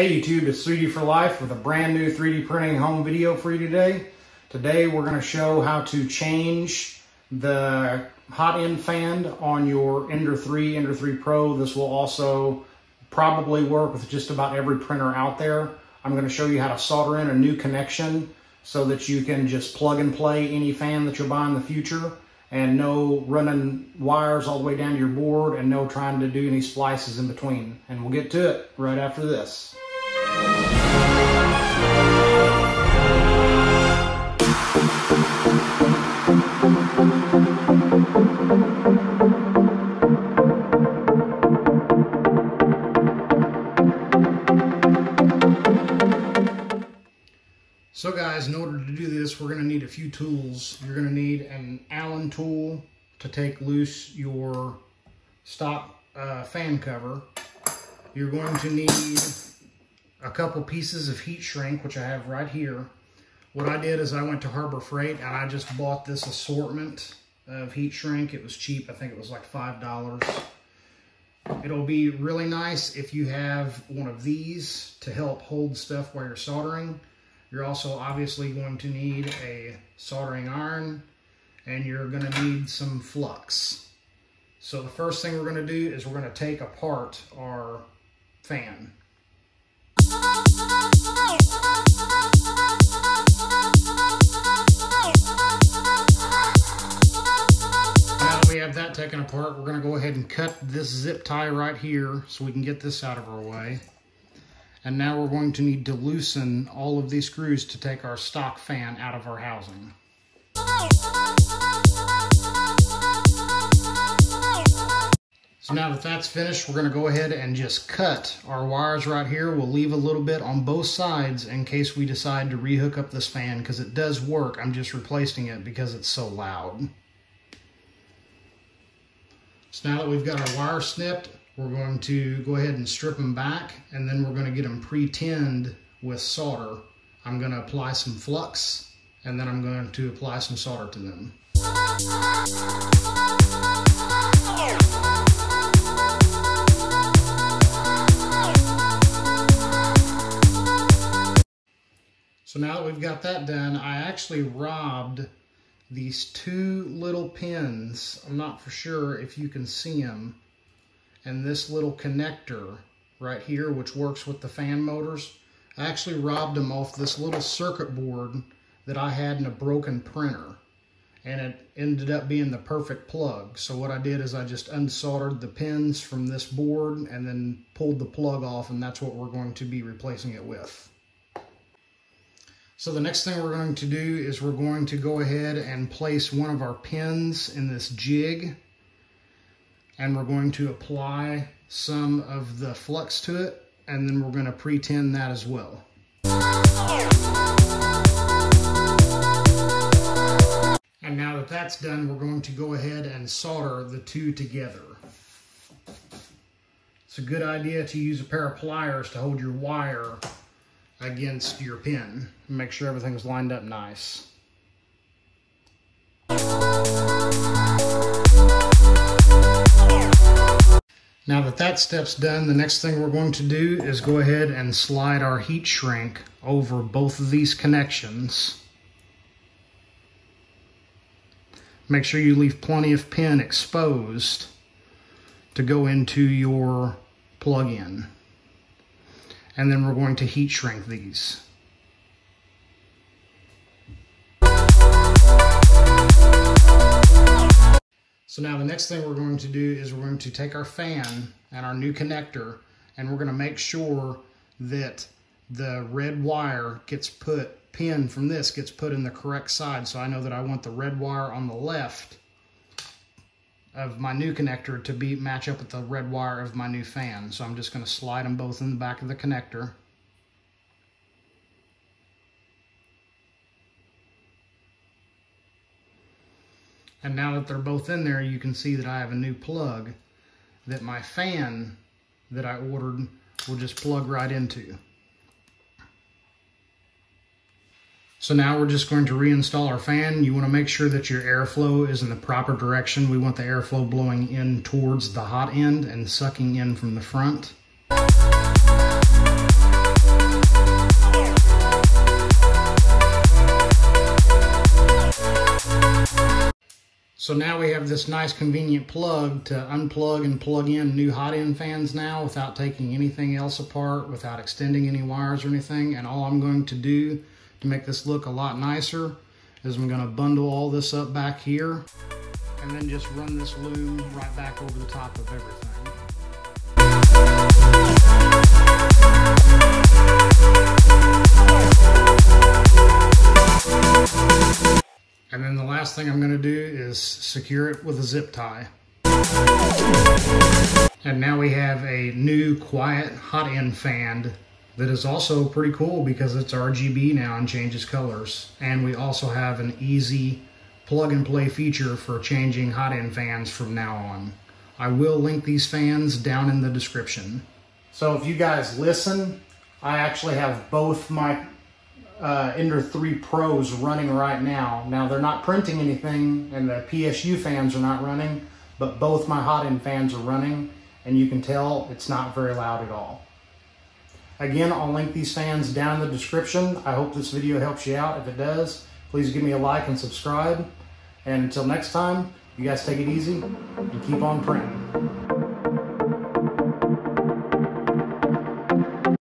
Hey YouTube, it's 3D for Life with a brand new 3D printing home video for you today. Today we're going to show how to change the hot end fan on your Ender 3, Ender 3 Pro. This will also probably work with just about every printer out there. I'm going to show you how to solder in a new connection so that you can just plug and play any fan that you'll buy in the future and no running wires all the way down to your board and no trying to do any splices in between. And we'll get to it right after this. So guys, in order to do this, we're gonna need a few tools. You're gonna need an Allen tool to take loose your stock uh, fan cover. You're going to need a couple pieces of heat shrink, which I have right here. What I did is I went to Harbor Freight and I just bought this assortment of heat shrink. It was cheap. I think it was like $5. It'll be really nice if you have one of these to help hold stuff while you're soldering. You're also obviously going to need a soldering iron and you're going to need some flux. So the first thing we're going to do is we're going to take apart our fan. That taken apart, we're going to go ahead and cut this zip tie right here so we can get this out of our way. And now we're going to need to loosen all of these screws to take our stock fan out of our housing. So now that that's finished, we're gonna go ahead and just cut our wires right here. We'll leave a little bit on both sides in case we decide to rehook up this fan because it does work. I'm just replacing it because it's so loud. So now that we've got our wire snipped, we're going to go ahead and strip them back and then we're going to get them pre-tinned with solder. I'm going to apply some flux and then I'm going to apply some solder to them. So now that we've got that done, I actually robbed these two little pins. I'm not for sure if you can see them and this little connector right here, which works with the fan motors. I actually robbed them off this little circuit board that I had in a broken printer. And it ended up being the perfect plug. So what I did is I just unsoldered the pins from this board and then pulled the plug off and that's what we're going to be replacing it with. So the next thing we're going to do is we're going to go ahead and place one of our pins in this jig and we're going to apply some of the flux to it and then we're going to pre-tin that as well. And now that that's done, we're going to go ahead and solder the two together. It's a good idea to use a pair of pliers to hold your wire against your pin. Make sure everything's lined up nice. Now that that step's done, the next thing we're going to do is go ahead and slide our heat shrink over both of these connections. Make sure you leave plenty of pin exposed to go into your plug-in. And then we're going to heat shrink these. So now the next thing we're going to do is we're going to take our fan and our new connector and we're going to make sure that the red wire gets put, pin from this gets put in the correct side. So I know that I want the red wire on the left of my new connector to be match up with the red wire of my new fan. So I'm just going to slide them both in the back of the connector. And now that they're both in there, you can see that I have a new plug that my fan that I ordered will just plug right into. So now we're just going to reinstall our fan. You wanna make sure that your airflow is in the proper direction. We want the airflow blowing in towards the hot end and sucking in from the front. So now we have this nice convenient plug to unplug and plug in new hot end fans now without taking anything else apart, without extending any wires or anything. And all I'm going to do to make this look a lot nicer is I'm gonna bundle all this up back here and then just run this loom right back over the top of everything. And then the last thing I'm gonna do is secure it with a zip tie. And now we have a new quiet hot end fan that is also pretty cool because it's RGB now and changes colors. And we also have an easy plug and play feature for changing hot end fans from now on. I will link these fans down in the description. So if you guys listen, I actually have both my uh, Ender 3 Pros running right now. Now they're not printing anything and the PSU fans are not running, but both my hot end fans are running and you can tell it's not very loud at all. Again, I'll link these fans down in the description. I hope this video helps you out. If it does, please give me a like and subscribe. And until next time, you guys take it easy and keep on printing.